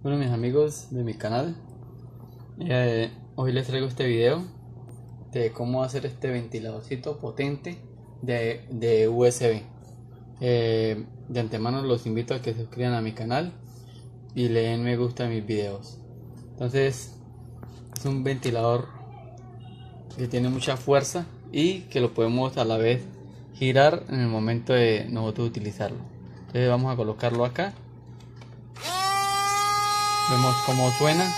Bueno mis amigos de mi canal, eh, hoy les traigo este video de cómo hacer este ventiladorcito potente de, USB. Eh, de antemano los invito a que se suscriban a mi canal y le den me gusta a mis videos. Entonces es un ventilador que tiene mucha fuerza y que lo podemos a la vez girar en el momento de nosotros utilizarlo. Entonces vamos a colocarlo acá Vemos cómo suena,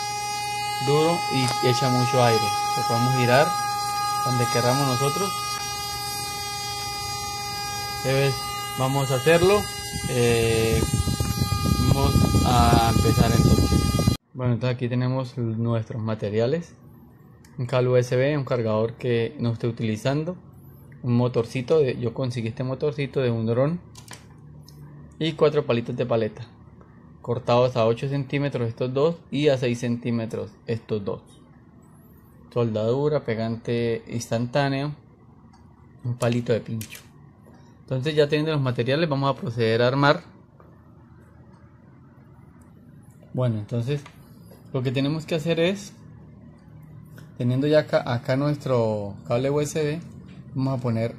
duro y echa mucho aire. Lo podemos girar donde queramos nosotros. vamos a hacerlo. Eh, vamos a empezar entonces. Bueno, entonces aquí tenemos nuestros materiales. Un cable USB, un cargador que no estoy utilizando. Un motorcito, de, yo conseguí este motorcito de un dron. Y cuatro palitos de paleta cortados a 8 centímetros estos dos y a 6 centímetros estos dos. Soldadura pegante instantáneo un palito de pincho. Entonces ya teniendo los materiales vamos a proceder a armar. Bueno entonces lo que tenemos que hacer es teniendo ya acá, nuestro cable USB vamos a poner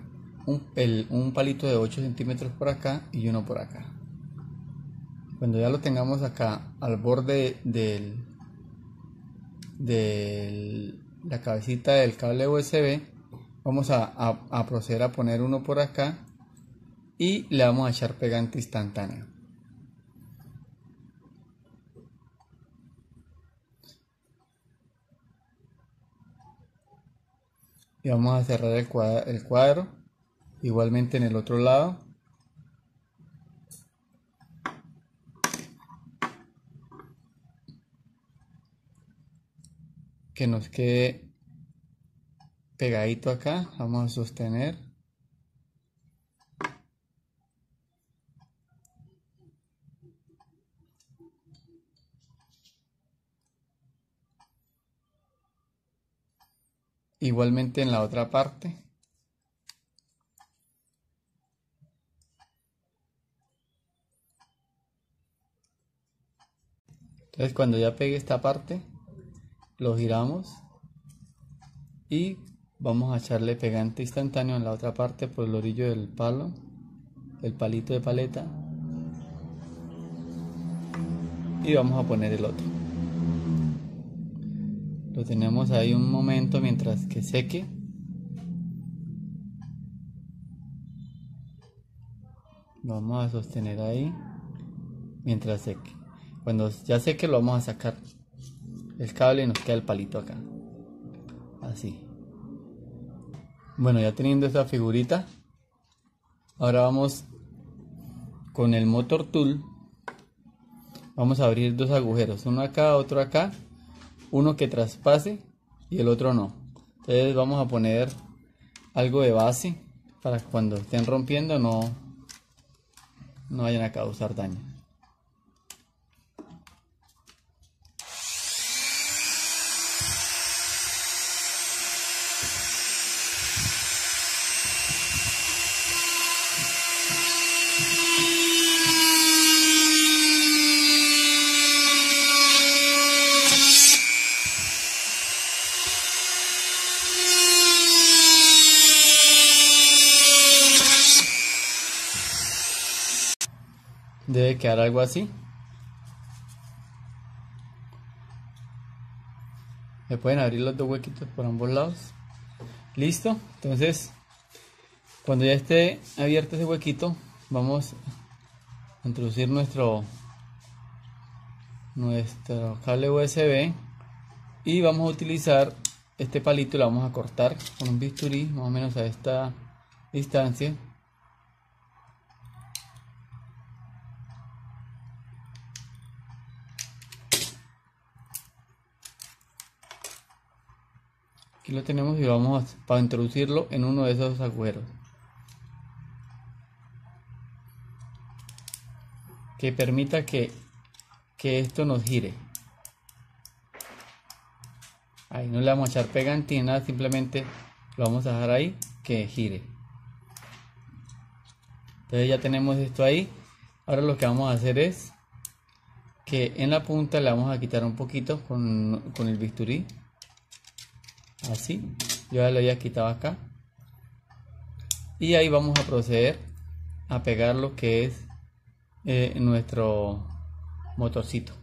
un, un palito de 8 centímetros por acá y uno por acá cuando ya lo tengamos acá al borde de la cabecita del cable USB vamos a, proceder a poner uno por acá y le vamos a echar pegante instantáneo. Y vamos a cerrar el cuadro igualmente en el otro lado que nos quede pegadito acá vamos a sostener. Igualmente en la otra parte. Entonces cuando ya pegue esta parte lo giramos y vamos a echarle pegante instantáneo en la otra parte por el orillo del palo el palito de paleta. Y vamos a poner el otro. Lo tenemos ahí un momento mientras que seque. Vamos a sostener ahí mientras seque. Cuando ya seque lo vamos a sacar el cable y nos queda el palito acá. Así. Bueno, ya teniendo esta figurita, ahora vamos con el motor tool. Vamos a abrir dos agujeros, uno acá, otro acá, uno que traspase y el otro no. Entonces vamos a poner algo de base para que cuando estén rompiendo no, no vayan a causar daño. Debe quedar algo así. Me pueden abrir los dos huequitos por ambos lados. Listo. Entonces cuando ya esté abierto ese huequito vamos a introducir nuestro nuestro cable USB y vamos a utilizar este palito lo vamos a cortar con un bisturí más o menos a esta distancia Lo tenemos y vamos a, para introducirlo en uno de esos agujeros. Que permita que, que esto nos gire. Ahí no le vamos a echar pegantina, simplemente lo vamos a dejar ahí que gire. Entonces ya tenemos esto ahí. Ahora lo que vamos a hacer es que en la punta le vamos a quitar un poquito con, el bisturí. Así. Yo ya lo había quitado acá. Y ahí vamos a proceder a pegar lo que es eh, nuestro motorcito.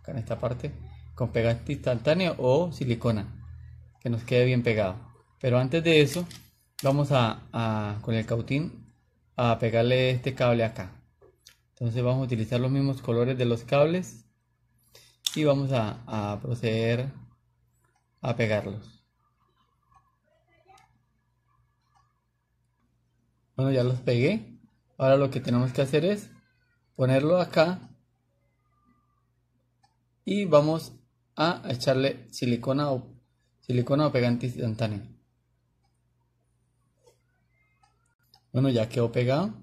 Acá en esta parte. Con pegante instantáneo o silicona. Que nos quede bien pegado. Pero antes de eso, vamos a con el cautín a pegarle este cable acá. Entonces vamos a utilizar los mismos colores de los cables y vamos a, proceder a pegarlos. Bueno, ya los pegué. Ahora lo que tenemos que hacer es ponerlo acá y vamos a echarle silicona o silicona o pegante instantáneo. Bueno, ya quedó pegado.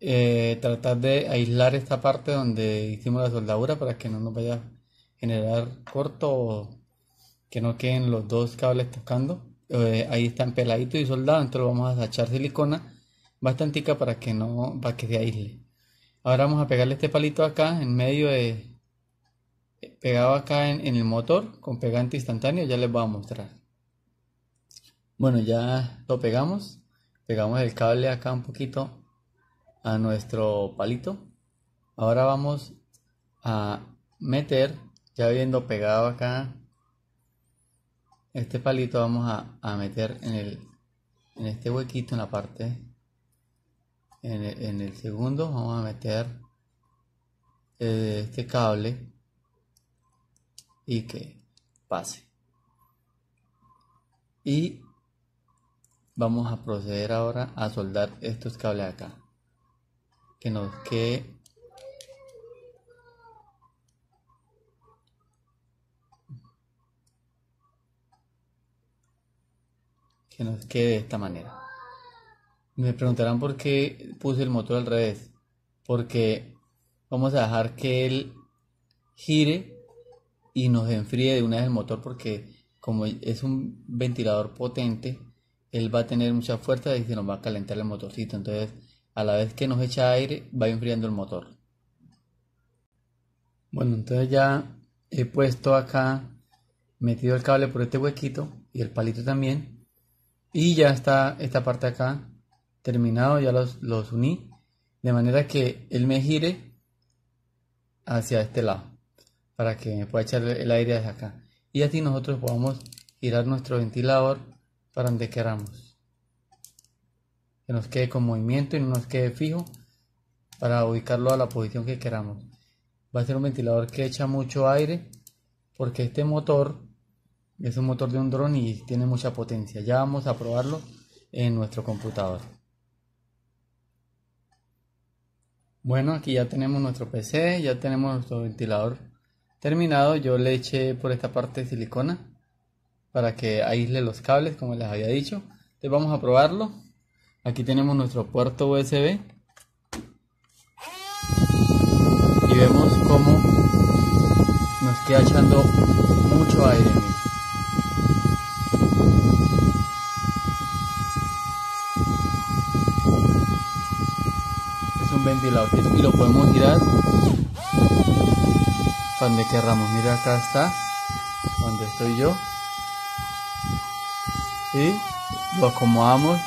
Eh, tratar de aislar esta parte donde hicimos la soldadura para que no nos vaya a generar corto o que no queden los dos cables tocando. Eh, ahí están peladitos y soldados, entonces vamos a echar silicona bastante para que no, para que se aísle. Ahora vamos a pegarle este palito acá en medio de pegado acá en, en el motor con pegante instantáneo, ya les voy a mostrar. Bueno, ya lo pegamos, pegamos el cable acá un poquito a nuestro palito. Ahora vamos a meter, ya viendo pegado acá, este palito vamos a, meter en, el, en este huequito en la parte, en el, segundo vamos a meter eh, este cable y que pase. Y vamos a proceder ahora a soldar estos cables acá que nos quede que nos quede de esta manera. Me preguntarán por qué puse el motor al revés. Porque vamos a dejar que él gire y nos enfríe de una vez el motor porque como es un ventilador potente, él va a tener mucha fuerza y se nos va a calentar el motorcito. Entonces a la vez que nos echa aire va enfriando el motor. Bueno, entonces ya he puesto acá, metido el cable por este huequito y el palito también. Y ya está esta parte acá terminado, ya los, los uní. De manera que él me gire hacia este lado. Para que me pueda echar el aire desde acá. Y así nosotros podamos girar nuestro ventilador para donde queramos que nos quede con movimiento y no nos quede fijo para ubicarlo a la posición que queramos. Va a ser un ventilador que echa mucho aire porque este motor es un motor de un dron y tiene mucha potencia. Ya vamos a probarlo en nuestro computador. Bueno, aquí ya tenemos nuestro PC, ya tenemos nuestro ventilador terminado. Yo le eché por esta parte silicona para que aísle los cables, como les había dicho. Entonces vamos a probarlo. Aquí tenemos nuestro puerto USB. Y vemos cómo nos queda echando mucho aire. Es un ventilador y lo podemos girar donde querramos. Mira acá está, donde estoy yo. Y lo acomodamos